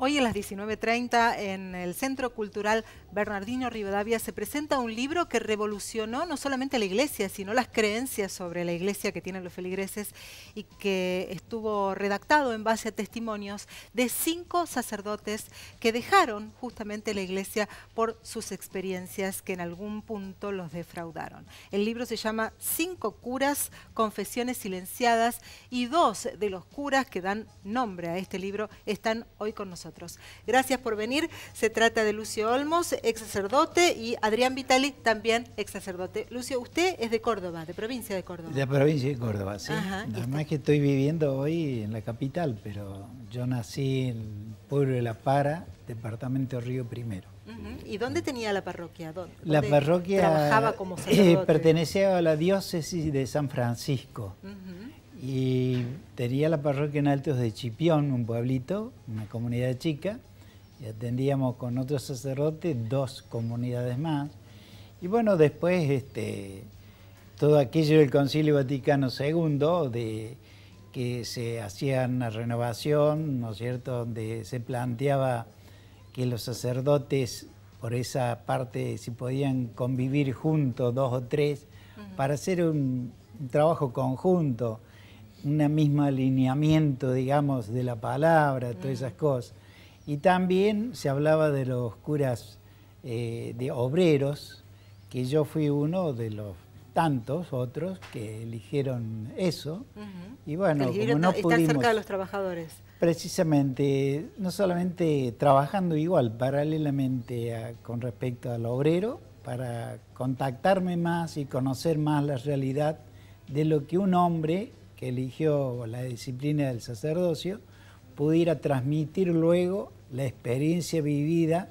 Hoy a las 19.30 en el Centro Cultural Bernardino Rivadavia se presenta un libro que revolucionó no solamente la iglesia, sino las creencias sobre la iglesia que tienen los feligreses y que estuvo redactado en base a testimonios de cinco sacerdotes que dejaron justamente la iglesia por sus experiencias que en algún punto los defraudaron. El libro se llama Cinco curas, confesiones silenciadas y dos de los curas que dan nombre a este libro están hoy con nosotros. Gracias por venir. Se trata de Lucio Olmos, ex sacerdote, y Adrián Vitali, también ex sacerdote. Lucio, usted es de Córdoba, de provincia de Córdoba. De provincia de Córdoba, sí. Nada más que estoy viviendo hoy en la capital, pero yo nací en Pueblo de La Para, departamento Río Primero. ¿Y dónde tenía la parroquia? la parroquia trabajaba como eh, sacerdote? pertenecía a la diócesis de San Francisco y tenía la parroquia en Altos de Chipión, un pueblito, una comunidad chica, y atendíamos con otros sacerdotes dos comunidades más. Y bueno, después este, todo aquello del Concilio Vaticano II, de que se hacía una renovación, ¿no es cierto?, donde se planteaba que los sacerdotes, por esa parte, si podían convivir juntos, dos o tres, para hacer un trabajo conjunto un mismo alineamiento, digamos, de la palabra, todas esas cosas. Y también se hablaba de los curas eh, de obreros, que yo fui uno de los tantos otros que eligieron eso. Y bueno, como no estar cerca de los trabajadores. Precisamente, no solamente trabajando igual, paralelamente con respecto al obrero, para contactarme más y conocer más la realidad de lo que un hombre que eligió la disciplina del sacerdocio, pudiera transmitir luego la experiencia vivida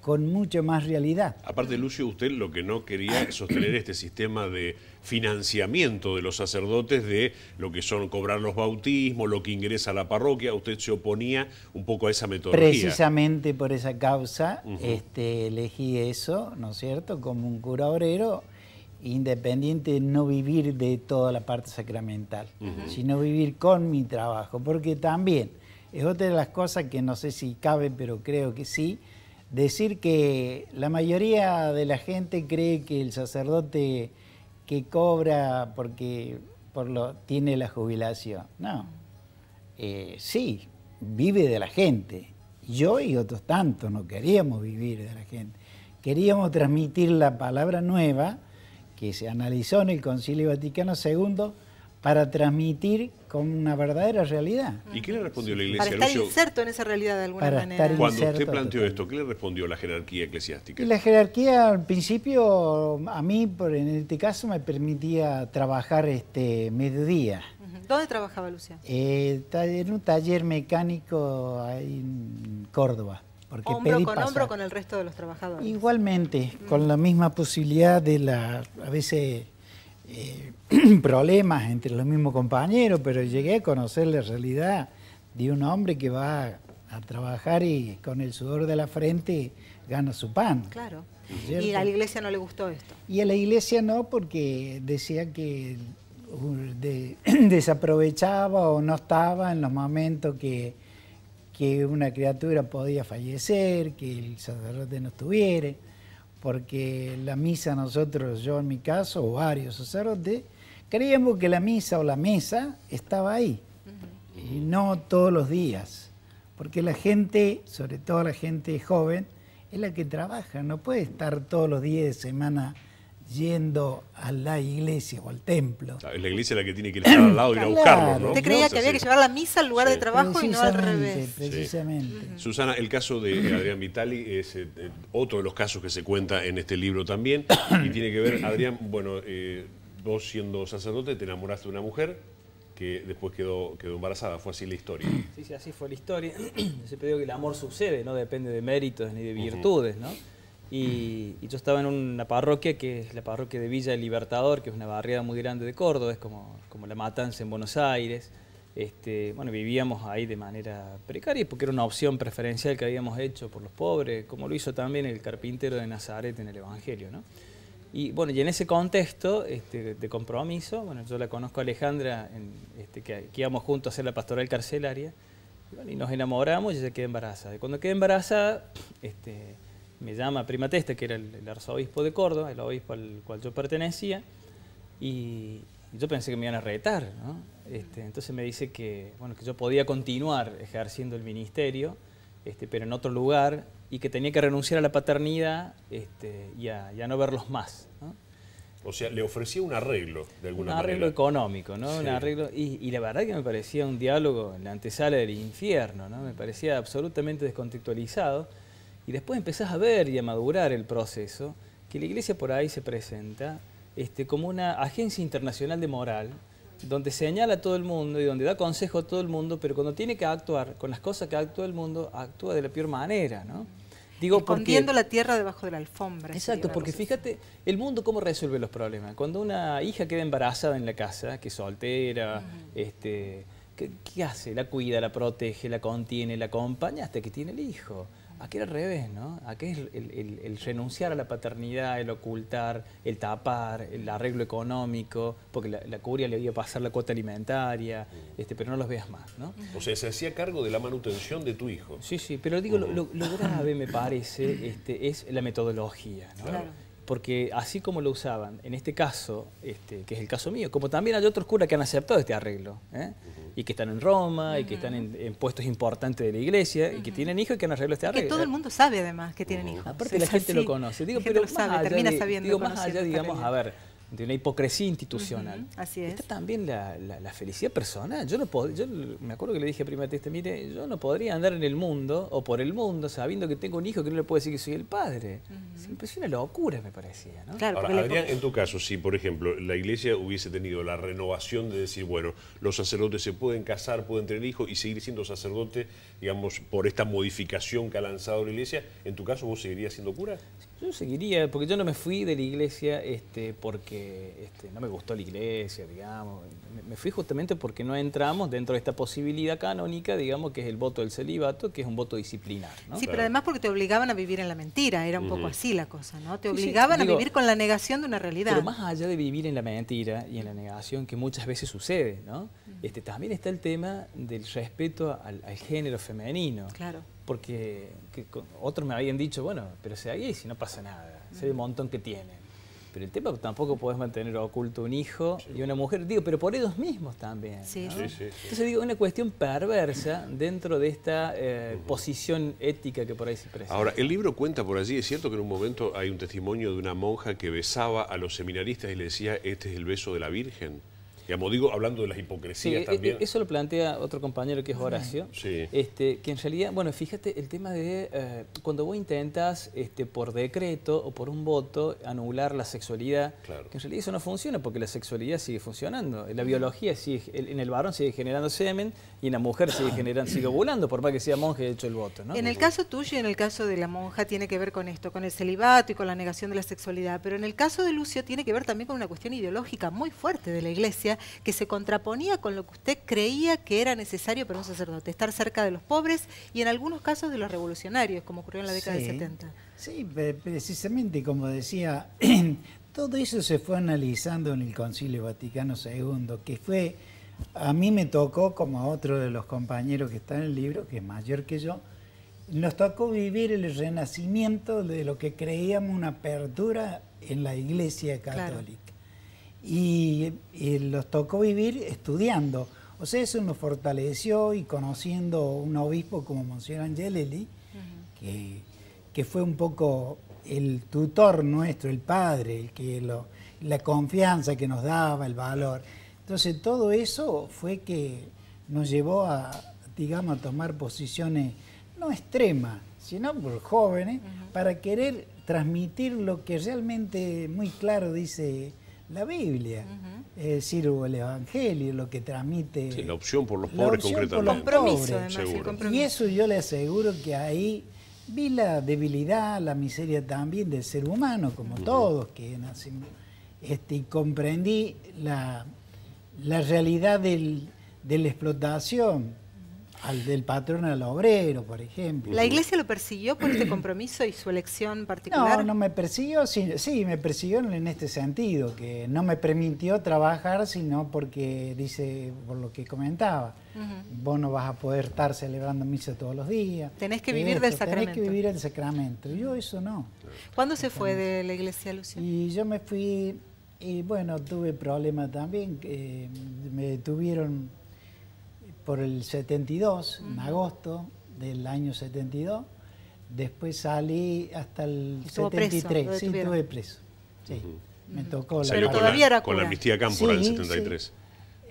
con mucha más realidad. Aparte, Lucio, usted lo que no quería es sostener este sistema de financiamiento de los sacerdotes de lo que son cobrar los bautismos, lo que ingresa a la parroquia, usted se oponía un poco a esa metodología. Precisamente por esa causa este, elegí eso, ¿no es cierto?, como un cura obrero independiente de no vivir de toda la parte sacramental, sino vivir con mi trabajo, porque también es otra de las cosas que no sé si cabe, pero creo que sí, decir que la mayoría de la gente cree que el sacerdote que cobra porque por lo, tiene la jubilación. No, eh, sí, vive de la gente. Yo y otros tantos no queríamos vivir de la gente. Queríamos transmitir la palabra nueva, que se analizó en el Concilio Vaticano II para transmitir con una verdadera realidad. ¿Y qué le respondió la Iglesia? Para estar inserto en esa realidad de alguna manera. Cuando usted planteó esto, ¿qué le respondió la jerarquía eclesiástica? la jerarquía al principio, a mí en este caso me permitía trabajar este mediodía. ¿Dónde trabajaba Luciano? Eh, en un taller mecánico ahí en Córdoba hombro con hombro con el resto de los trabajadores. Igualmente, con la misma posibilidad de la, a veces eh, problemas entre los mismos compañeros, pero llegué a conocer la realidad de un hombre que va a trabajar y con el sudor de la frente gana su pan. Claro. Y a la iglesia no le gustó esto. Y a la iglesia no, porque decía que desaprovechaba o no estaba en los momentos que que una criatura podía fallecer, que el sacerdote no estuviera, porque la misa nosotros, yo en mi caso, o varios sacerdotes, creíamos que la misa o la mesa estaba ahí, y no todos los días, porque la gente, sobre todo la gente joven, es la que trabaja, no puede estar todos los días de semana yendo a la iglesia o al templo. Es la iglesia la que tiene que estar al lado y ir a buscarlo, ¿no? Usted creía que había que llevar la misa al lugar de trabajo y no al revés. Precisamente. Susana, el caso de Adrián Vitali es eh, eh, otro de los casos que se cuenta en este libro también y tiene que ver, Adrián, bueno, eh, vos siendo sacerdote te enamoraste de una mujer que después quedó, quedó embarazada, fue así la historia. Sí, sí, así fue la historia. Siempre digo que el amor sucede, no depende de méritos ni de virtudes, ¿no? Y, yo estaba en una parroquia que es la parroquia de Villa Libertador, que es una barriada muy grande de Córdoba, es como, como la matanza en Buenos Aires. Este, bueno, vivíamos ahí de manera precaria porque era una opción preferencial que habíamos hecho por los pobres, como lo hizo también el carpintero de Nazaret en el Evangelio. ¿no? Y bueno, y en ese contexto este, de compromiso, bueno, yo la conozco a Alejandra, en, este, que, que, íbamos juntos a hacer la pastoral carcelaria, Y, nos enamoramos y ella queda embarazada. Y cuando queda embarazada, este, me llama Prima Testa, que era el, arzobispo de Córdoba, el obispo al cual yo pertenecía, y, yo pensé que me iban a retar, ¿no? Este, entonces me dice que, bueno, que yo podía continuar ejerciendo el ministerio, este, pero en otro lugar, y que tenía que renunciar a la paternidad este, y, a, no verlos más. O sea, le ofrecía un arreglo, de alguna manera. Un arreglo económico, ¿no? Un arreglo, y, la verdad que me parecía un diálogo en la antesala del infierno, ¿no? Me parecía absolutamente descontextualizado. Y después empezás a ver y a madurar el proceso, que la iglesia por ahí se presenta este, como una agencia internacional de moral, donde señala a todo el mundo y donde da consejo a todo el mundo, pero cuando tiene que actuar con las cosas que actúa el mundo, actúa de la peor manera, ¿no? Digo Escondiendo la tierra debajo de la alfombra. Exacto, porque fíjate, el mundo cómo resuelve los problemas. Cuando una hija queda embarazada en la casa, que es soltera, este, ¿qué, hace? La cuida, la protege, la contiene, la acompaña hasta que tiene el hijo. Aquí al revés, ¿no? Aquí es el, renunciar a la paternidad, el ocultar, el tapar, el arreglo económico, porque la, curia le iba a pasar la cuota alimentaria, este, pero no los veas más, ¿no? O sea, se hacía cargo de la manutención de tu hijo. Sí, sí, pero digo, lo, grave me parece este, es la metodología, ¿no? porque así como lo usaban, en este caso, este, que es el caso mío, como también hay otros curas que han aceptado este arreglo, ¿eh? Y que están en Roma, y que están en, puestos importantes de la iglesia, y que tienen hijos y que han arreglado este arreglo. que todo el mundo sabe además que tienen hijos. Aparte la gente lo conoce. Digo, pero más allá termina sabiendo. Digo, más allá, digamos, a ver, de una hipocresía institucional. así es. Está también la, felicidad personal. Yo no yo me acuerdo que le dije a Prima Teste, mire, yo no podría andar en el mundo o por el mundo sabiendo que tengo un hijo que no le puedo decir que soy el padre. Es una locura, me parecía. ¿no? Claro, Ahora, Adrián, en tu caso, si por ejemplo la iglesia hubiese tenido la renovación de decir, bueno, los sacerdotes se pueden casar, pueden tener hijos y seguir siendo sacerdote, digamos, por esta modificación que ha lanzado la iglesia, ¿en tu caso vos seguirías siendo cura? Yo seguiría, porque yo no me fui de la iglesia este, porque este, no me gustó la iglesia, digamos. Me, fui justamente porque no entramos dentro de esta posibilidad canónica, digamos, que es el voto del celibato, que es un voto disciplinar. Sí, pero además porque te obligaban a vivir en la mentira, era un poco así la cosa, ¿no? Te obligaban a vivir con la negación de una realidad. Pero más allá de vivir en la mentira y en la negación, que muchas veces sucede, ¿no? Este, también está el tema del respeto al, al género femenino. Claro porque otros me habían dicho, bueno, pero sea gay si no pasa nada, sé un montón que tienen. Pero el tema tampoco podés mantener oculto un hijo y una mujer, digo, pero por ellos mismos también. Sí. Sí, Entonces digo, una cuestión perversa dentro de esta eh, posición ética que por ahí se presenta. Ahora, el libro cuenta por allí, es cierto que en un momento hay un testimonio de una monja que besaba a los seminaristas y le decía, este es el beso de la Virgen. Digamos, digo, hablando de las hipocresías e, también. E, eso lo plantea otro compañero que es Horacio. Este, que en realidad, bueno, fíjate el tema de eh, cuando vos intentas este, por decreto o por un voto anular la sexualidad, que en realidad eso no funciona porque la sexualidad sigue funcionando. La biología sigue, en el varón sigue generando semen y en la mujer sigue generando, sigue ovulando, por más que sea monje hecho el voto. En el caso tuyo y en el caso de la monja tiene que ver con esto, con el celibato y con la negación de la sexualidad, pero en el caso de Lucio tiene que ver también con una cuestión ideológica muy fuerte de la iglesia que se contraponía con lo que usted creía que era necesario para un sacerdote, estar cerca de los pobres y en algunos casos de los revolucionarios, como ocurrió en la década del 70. Sí, precisamente como decía, todo eso se fue analizando en el Concilio Vaticano II, que fue, a mí me tocó, como a otro de los compañeros que está en el libro, que es mayor que yo, nos tocó vivir el renacimiento de lo que creíamos una apertura en la Iglesia Católica y, los tocó vivir estudiando. O sea, eso nos fortaleció y conociendo un obispo como Monsignor Angelelli, que, que, fue un poco el tutor nuestro, el padre, el que lo, la confianza que nos daba, el valor. Entonces todo eso fue que nos llevó a, digamos, a tomar posiciones no extremas, sino por jóvenes, para querer transmitir lo que realmente muy claro dice la Biblia, es decir, el Evangelio, lo que transmite... Sí, la opción por los pobres concretamente. Por los pobres. Y eso yo le aseguro que ahí vi la debilidad, la miseria también del ser humano, como todos que nacen, este, y comprendí la, la realidad del, de la explotación al del patrón al obrero, por ejemplo. ¿La iglesia lo persiguió por este compromiso y su elección particular? No, no me persiguió, sí, sí, me persiguió en este sentido, que no me permitió trabajar, sino porque dice, por lo que comentaba, vos no vas a poder estar celebrando misa todos los días. Tenés que vivir del sacramento. Tenés que vivir el sacramento. Yo eso no. ¿Cuándo se fue de la iglesia, Lucio? Y yo me fui, y bueno, tuve problemas también, que me detuvieron por el 72, en agosto del año 72. Después salí hasta el 73. sí, estuve preso. Sí. Me tocó la... todavía era con la amnistía Campo en el 73.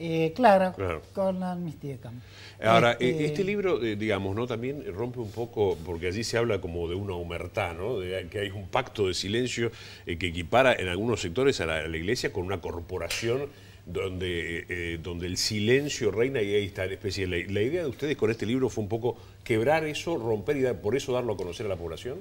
Eh, claro, con la amnistía Campo. Ahora, este, eh, este libro, eh, digamos, ¿no? También rompe un poco, porque allí se habla como de una humertad, ¿no? De que hay un pacto de silencio que equipara en algunos sectores a la, a la iglesia con una corporación donde, eh, donde el silencio reina y ahí está la especie. La, la, idea de ustedes con este libro fue un poco quebrar eso, romper y por eso darlo a conocer a la población.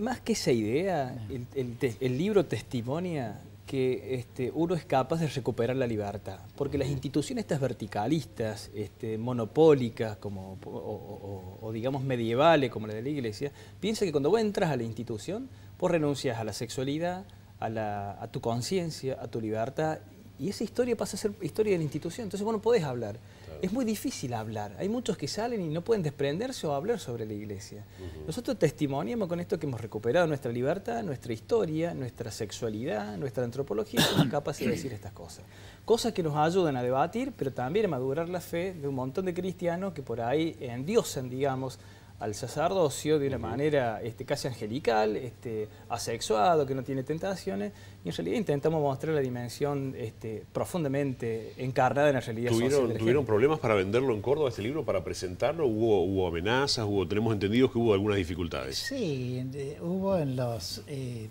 Más que esa idea, el, el, libro testimonia que este, uno es capaz de recuperar la libertad, porque las instituciones estas verticalistas, este, monopólicas como, o, digamos medievales como la de la iglesia, piensa que cuando vos entras a la institución, vos renuncias a la sexualidad, a, la, a tu conciencia, a tu libertad y esa historia pasa a ser historia de la institución. Entonces vos no podés hablar. Es muy difícil hablar. Hay muchos que salen y no pueden desprenderse o hablar sobre la iglesia. Nosotros testimoniamos con esto que hemos recuperado nuestra libertad, nuestra historia, nuestra sexualidad, nuestra antropología, y somos capaces de decir estas cosas. Cosas que nos ayudan a debatir, pero también a madurar la fe de un montón de cristianos que por ahí endiosan, digamos, al sacerdocio de una manera este, casi angelical, este, asexuado, que no tiene tentaciones, y en realidad intentamos mostrar la dimensión este, profundamente encarnada en la realidad ¿Tuvieron, ¿Tuvieron problemas para venderlo en Córdoba, este libro, para presentarlo? ¿Hubo, hubo amenazas? Hubo, tenemos entendido que hubo algunas dificultades. Sí, hubo en los, eh,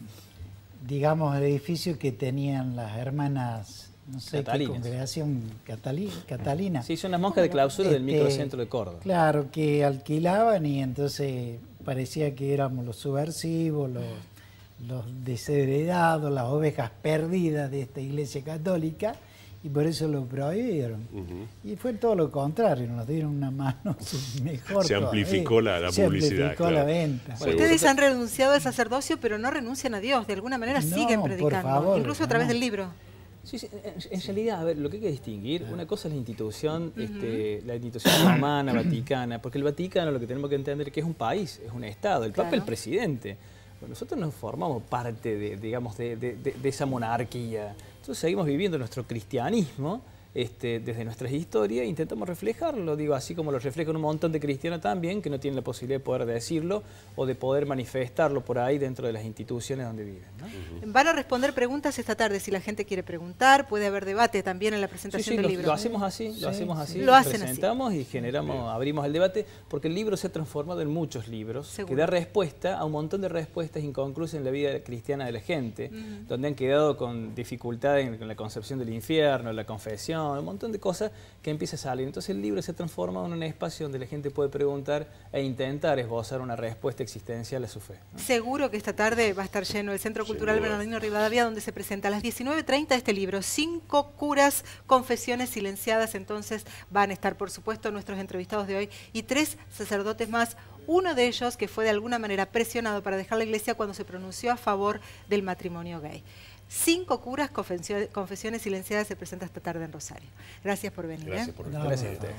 digamos, edificios que tenían las hermanas no sé qué congregación catalina. Sí, son las monjas de clausura del este, microcentro de Córdoba. Claro, que alquilaban y entonces parecía que éramos los subversivos, los, los desheredados, las ovejas perdidas de esta iglesia católica y por eso lo prohibieron. Y fue todo lo contrario, nos dieron una mano mejor. Se amplificó la, publicidad. Se amplificó la venta. Ustedes han renunciado al sacerdocio, pero no renuncian a Dios, de alguna manera siguen predicando, incluso a través del libro. Sí, en, realidad, a ver, lo que hay que distinguir, una cosa es la institución, este, la institución romana, vaticana, porque el Vaticano lo que tenemos que entender es que es un país, es un Estado, el Papa es el presidente. nosotros no formamos parte de, digamos, de, de esa monarquía. Entonces seguimos viviendo nuestro cristianismo, este, desde nuestras historias, intentamos reflejarlo, digo, así como lo reflejan un montón de cristianos también, que no tienen la posibilidad de poder decirlo o de poder manifestarlo por ahí dentro de las instituciones donde viven. Van a responder preguntas esta tarde, si la gente quiere preguntar, puede haber debate también en la presentación del libro. Lo hacemos así, lo hacemos así, lo hacen presentamos y generamos, abrimos el debate, porque el libro se ha transformado en muchos libros, que da respuesta a un montón de respuestas inconclusas en la vida cristiana de la gente, donde han quedado con dificultades en la concepción del infierno, la confesión, un montón de cosas que empieza a salir. Entonces el libro se transforma en un espacio donde la gente puede preguntar e intentar esbozar una respuesta existencial a su fe. Seguro que esta tarde va a estar lleno el Centro Cultural Bernardino Rivadavia, donde se presenta a las 19.30 este libro, Cinco curas, confesiones silenciadas. Entonces van a estar, por supuesto, nuestros entrevistados de hoy y tres sacerdotes más uno de ellos que fue de alguna manera presionado para dejar la iglesia cuando se pronunció a favor del matrimonio gay. Cinco curas, confesiones silenciadas se presenta esta tarde en Rosario. Gracias por venir. Gracias ¿eh? por venir. Gracias a ustedes.